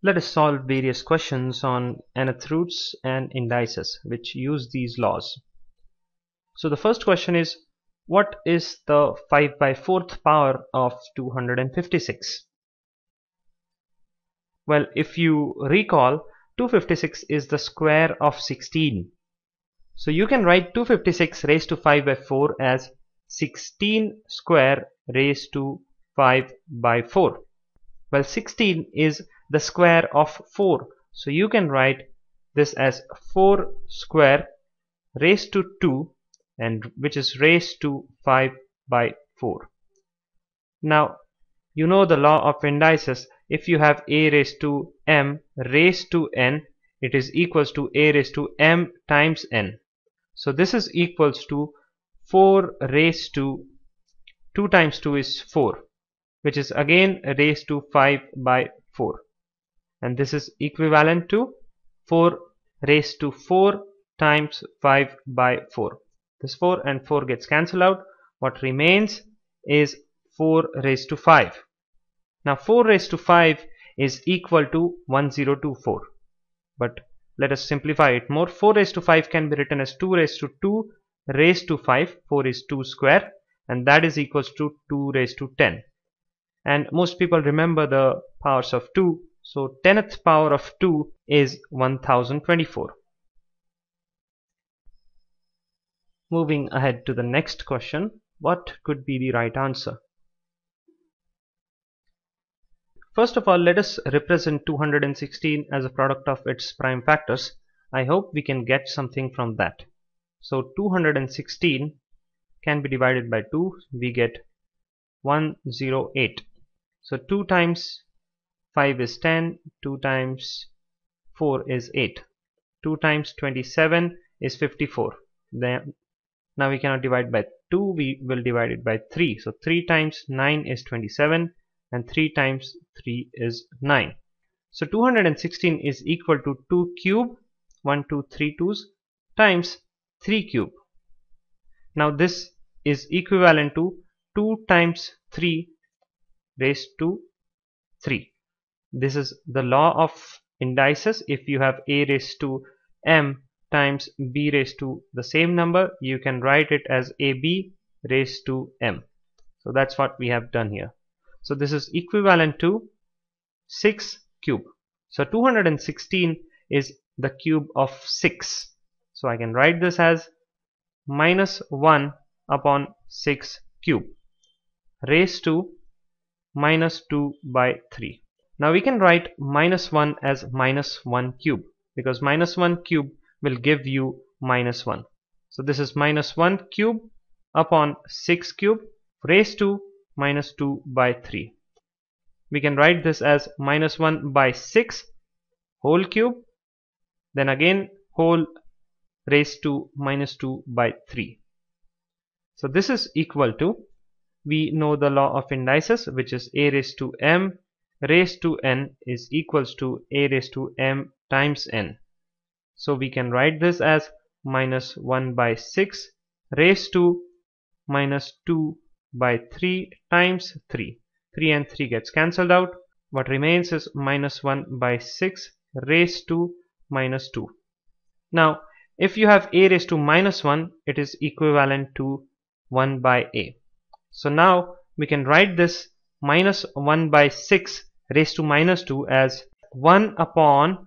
Let us solve various questions on nth roots and indices which use these laws. So the first question is what is the 5 by 4th power of 256? Well if you recall 256 is the square of 16. So you can write 256 raised to 5 by 4 as 16 square raised to 5 by 4. Well 16 is the square of 4 so you can write this as 4 square raised to 2 and which is raised to 5 by 4 now you know the law of indices. If you have a raised to m raised to n it is equals to a raised to m times n. So this is equals to 4 raised to 2 times 2 is 4 which is again raised to 5 by 4 and this is equivalent to 4 raised to 4 times 5 by 4 this 4 and 4 gets cancelled out. What remains is 4 raised to 5 now 4 raised to 5 is equal to 1024 but let us simplify it more. 4 raised to 5 can be written as 2 raised to 2 raised to 5 4 is 2 square. And that is equals to 2 raised to 10 and most people remember the powers of 2 so 10th power of 2 is 1024. Moving ahead to the next question, what could be the right answer? First of all, let us represent 216 as a product of its prime factors. I hope we can get something from that. So 216 can be divided by 2. We get 108. So 2 times 5 is 10 2 times 4 is 8 2 times 27 is 54 then now we cannot divide by 2 we will divide it by 3 so 3 times 9 is 27 and 3 times 3 is 9 so 216 is equal to 2 cube 1 2 3 2's times 3 cube. Now this is equivalent to 2 times 3 raised to 3 this is the law of indices. If you have a raised to m times b raised to the same number you can write it as ab raised to m. So that's what we have done here. So this is equivalent to 6 cube. So 216 is the cube of 6 so I can write this as minus 1 upon 6 cube raised to minus 2 by 3 now we can write minus 1 as minus 1 cube because minus 1 cube will give you minus 1. So this is minus 1 cube upon 6 cube raised to minus 2 by 3. We can write this as minus 1 by 6 whole cube then again whole raised to minus 2 by 3. So this is equal to we know the law of indices which is a raised to m raised to n is equals to a raised to m times n. So we can write this as minus 1 by 6 raised to minus 2 by 3 times 3. 3 and 3 gets cancelled out. What remains is minus 1 by 6 raised to minus 2. Now if you have a raised to minus 1 it is equivalent to 1 by a. So now we can write this minus 1 by 6 raised to minus 2 as 1 upon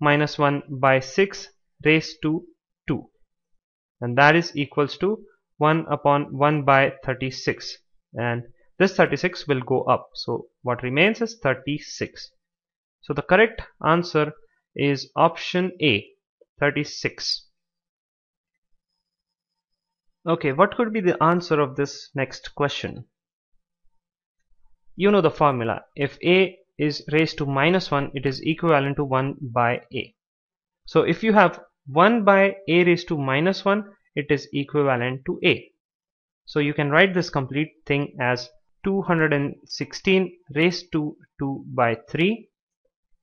minus 1 by 6 raised to 2 and that is equals to 1 upon 1 by 36 and this 36 will go up. So what remains is 36 so the correct answer is option A 36 okay what could be the answer of this next question you know the formula. If a is raised to minus 1 it is equivalent to 1 by a. So if you have 1 by a raised to minus 1 it is equivalent to a. So you can write this complete thing as 216 raised to 2 by 3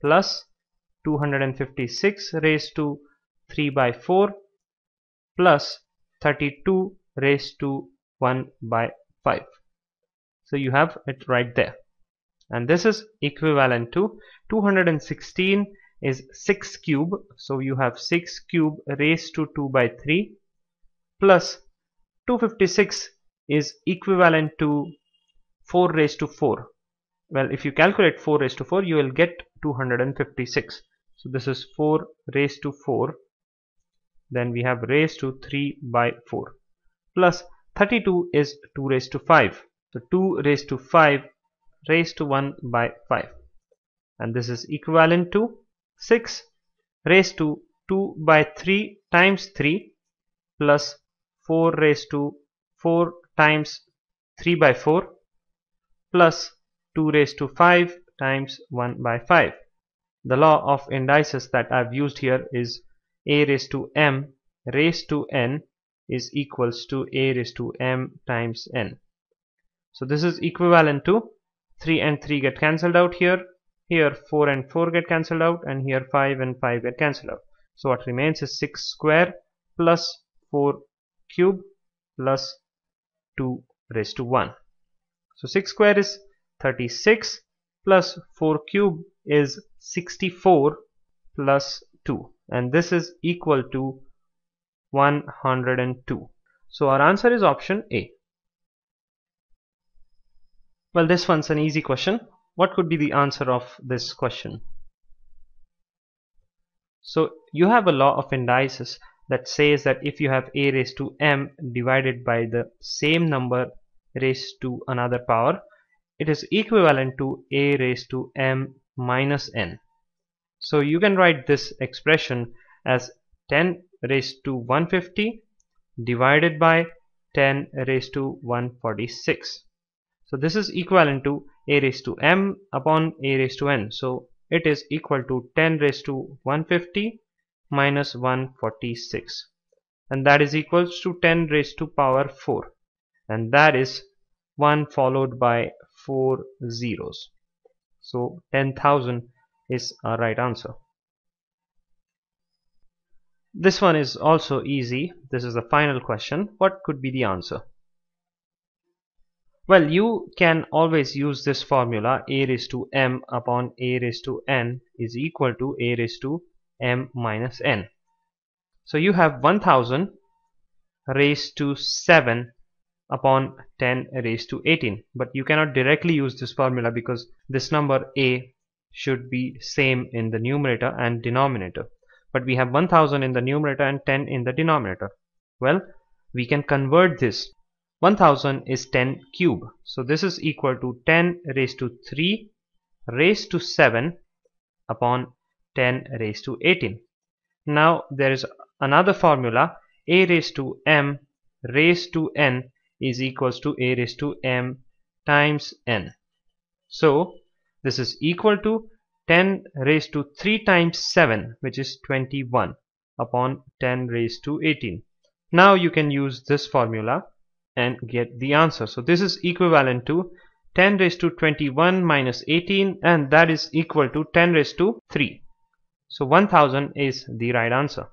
plus 256 raised to 3 by 4 plus 32 raised to 1 by 5 so you have it right there. And this is equivalent to 216 is 6 cube. So you have 6 cube raised to 2 by 3 plus 256 is equivalent to 4 raised to 4 well if you calculate 4 raised to 4 you will get 256 so this is 4 raised to 4 then we have raised to 3 by 4 plus 32 is 2 raised to 5 so 2 raised to 5 raised to 1 by 5 and this is equivalent to 6 raised to 2 by 3 times 3 plus 4 raised to 4 times 3 by 4 plus 2 raised to 5 times 1 by 5. The law of indices that I've used here is a raised to m raised to n is equals to a raised to m times n. So this is equivalent to 3 and 3 get cancelled out here. Here 4 and 4 get cancelled out and here 5 and 5 get cancelled out. So what remains is 6 square plus 4 cube plus 2 raised to 1. So 6 square is 36 plus 4 cube is 64 plus 2 and this is equal to 102. So our answer is option A. Well this one's an easy question. What could be the answer of this question? So you have a law of indices that says that if you have a raised to m divided by the same number raised to another power it is equivalent to a raised to m minus n. So you can write this expression as 10 raised to 150 divided by 10 raised to 146. So this is equivalent to a raised to m upon a raised to n. So it is equal to 10 raised to 150 minus 146 and that is equals to 10 raised to power 4 and that is 1 followed by 4 zeros. So 10,000 is our right answer. This one is also easy. This is the final question. What could be the answer well you can always use this formula a raised to m upon a raised to n is equal to a raised to m minus n. So you have 1000 raised to 7 upon 10 raised to 18 but you cannot directly use this formula because this number a should be same in the numerator and denominator. But we have 1000 in the numerator and 10 in the denominator. Well we can convert this 1000 is 10 cube. So this is equal to 10 raised to 3 raised to 7 upon 10 raised to 18 now there is another formula. A raised to m raised to n is equals to a raised to m times n. So this is equal to 10 raised to 3 times 7 which is 21 upon 10 raised to 18 now you can use this formula and get the answer so this is equivalent to 10 raised to 21 minus 18 and that is equal to 10 raised to 3 so 1000 is the right answer.